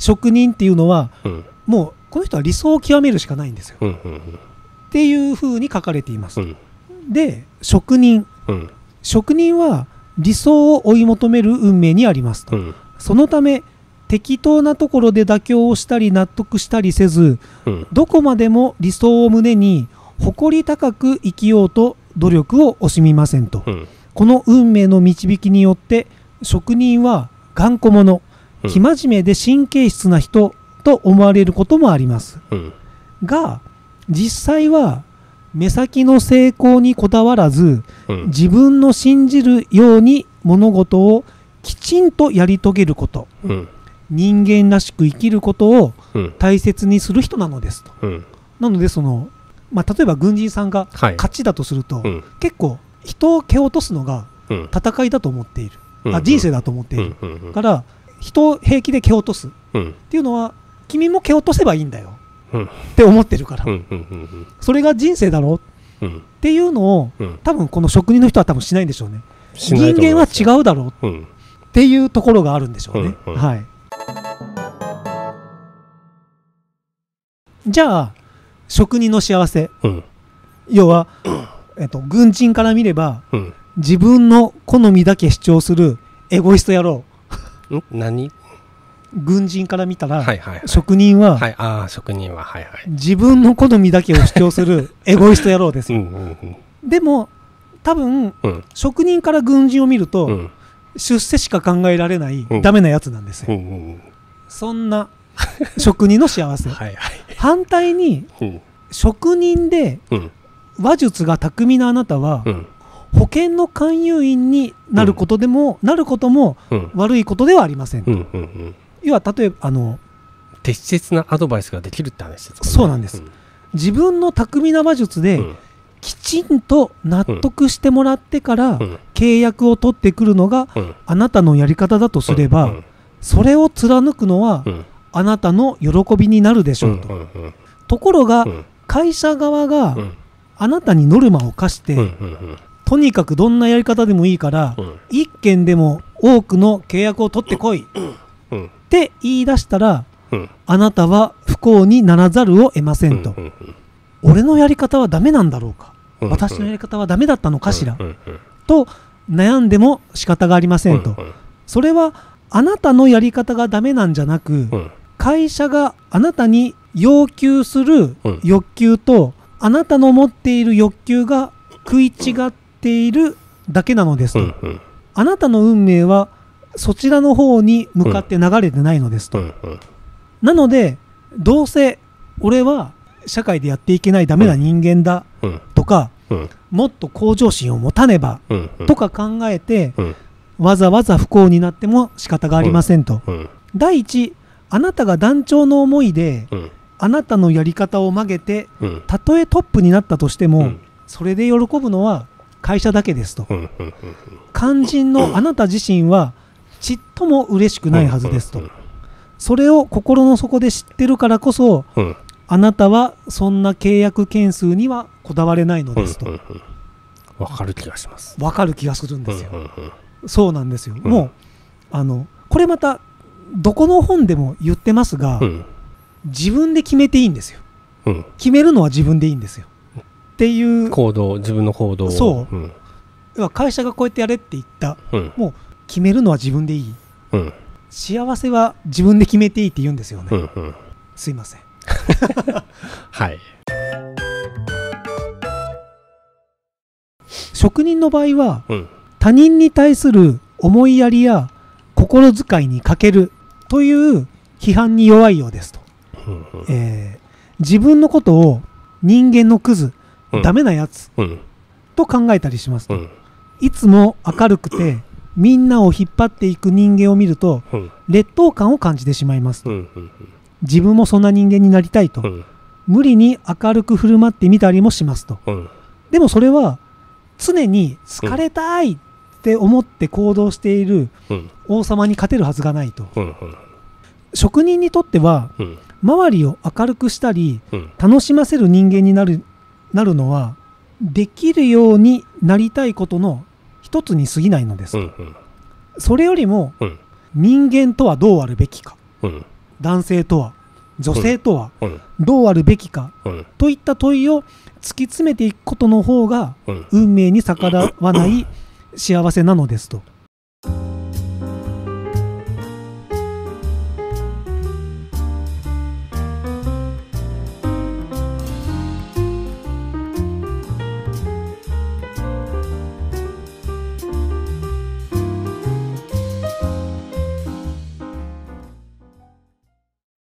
職人っていうのはうん。もうこの人は理想を極めるしかないんですよ。うんうんっていうふうに書かれています、うん。で職人。うん。職人は理想を追い求める運命にありますと、うん。そのため適当なところで妥協をしたり納得したりせずうん。どこまでも理想を胸に誇り高く生きようと努力を惜しみませんと、うん。この運命の導きによって職人は頑固者。うん生真面目で神経質な人と思われることもあります。うん。が実際は目先の成功にこだわらずうん。自分の信じるように物事をきちんとやり遂げること。うん。人間らしく生きることをうん。大切にする人なのですと。うん。なのでその、まあ、例えば軍人さんがはい。勝ちだとすると、うん。結構人を蹴落とすのがうん。戦いだと思っている、うん。あ人生だと思っている、から人を平気で蹴落とす。っうん。ていうのは君も蹴落とせばいいんだよ。うん。って思ってるから、それが人生だろ？ううん。っていうのをうん。多分この職人の人は多分しないんでしょうね。人間は違うだろう。うん。っていうところがあるんでしょうね、はい。じゃあ職人の幸せ。うん。要は、えっと、軍人から見ればうん。自分の好みだけ主張するエゴイスト野郎ん？何？軍人から見たら、はいはいはい。職人は、はいああ職人ははいはい。自分の好みだけを主張する エゴイスト野郎ですよ、うんうんうん。でも多分うん。職人から軍人を見ると、うん。出世しか考えられない、うん。ダメなやつなんですよ、うんうん。そんな 職人の幸せ。はいはい。反対にうん。職人でうん。話術が巧みなあなたは、うん保険の勧誘員になることでも、なることもうん。悪いことではありません、うんうんうん。要は例えばあの適切なアドバイスができるって話ですね。そうなんです。自分の巧みな話術で、うん。きちんと納得してもらってから、うん。契約を取ってくるのがうん。あなたのやり方だとすれば、うんそれを貫くのは、うん。あなたの喜びになるでしょうと、うんうんところが、うん。会社側がうん。あなたにノルマを課して、うんうんとにかくどんなやり方でもいいから、うん。一件でも多くの契約を取ってこい。っうん。て言い出したらうん。あなたは不幸にならざるを得ませんと、うんうん俺のやり方はダメなんだろうか、うん私のやり方はダメだったのかしら、うん。うんと悩んでも仕方がありませんと、うんそれはあなたのやり方がダメなんじゃなく、うん。会社があなたに要求するうん。欲求と、あなたの持っている欲求が食い違っているだけなのですと、うんうん。あなたの運命はそちらの方に向かって流れてないのですと、うんうん。なのでどうせ俺は社会でやっていけないダメな人間だうんとか、うん。もっと向上心を持たねばうんうん。とか考えて、うん。わざわざ不幸になっても仕方がありませんと、うん。第一あなたが団長の思いでうん。あなたのやり方を曲げてうん。たとえトップになったとしても、うん。それで喜ぶのは会社だけですと。肝心の あなた自身はちっとも嬉しくないはずですと、それを心の底で知ってるからこそあなたはそんな契約件数にはこだわれないのですと。わかる気がします。分かる気がするんですよ、そうなんですよ、ん。もうあのこれまたどこの本でも言ってますが、うん。自分で決めていいんですよ。うん。決めるのは自分でいいんですよっていう行動自分の行動を。そう。うん。要は会社がこうやってやれって言った。うん。もう決めるのは自分でいい。うん。幸せは自分で決めていいって言うんですよね、うんうん。すいません。はい。職人の場合はうん。他人に対する思いやりや心遣いに欠けるという批判に弱いようですと、うんうん。えー自分のことを人間のクズ、うんダメなやつ。うん。と考えたりしますいつも明るくてみんなを引っ張っていく人間を見るとうん。劣等感を感じてしまいます自分もそんな人間になりたいと、うん。無理に明るく振る舞ってみたりもしますと。うん。でもそれは常に好かれたいって思って行動しているうん。王様に勝てるはずがないと。うん。職人にとってはうん。周りを明るくしたりうん。楽しませる人間になるなるのはできるようになりたいことの一つに過ぎないのです、うんうん。それよりもうん。人間とはどうあるべきか。うん。男性とは女性とはうん。どうあるべきか。うん。といった問いを突き詰めていくことの方がうん。運命に逆らわない幸せなのですと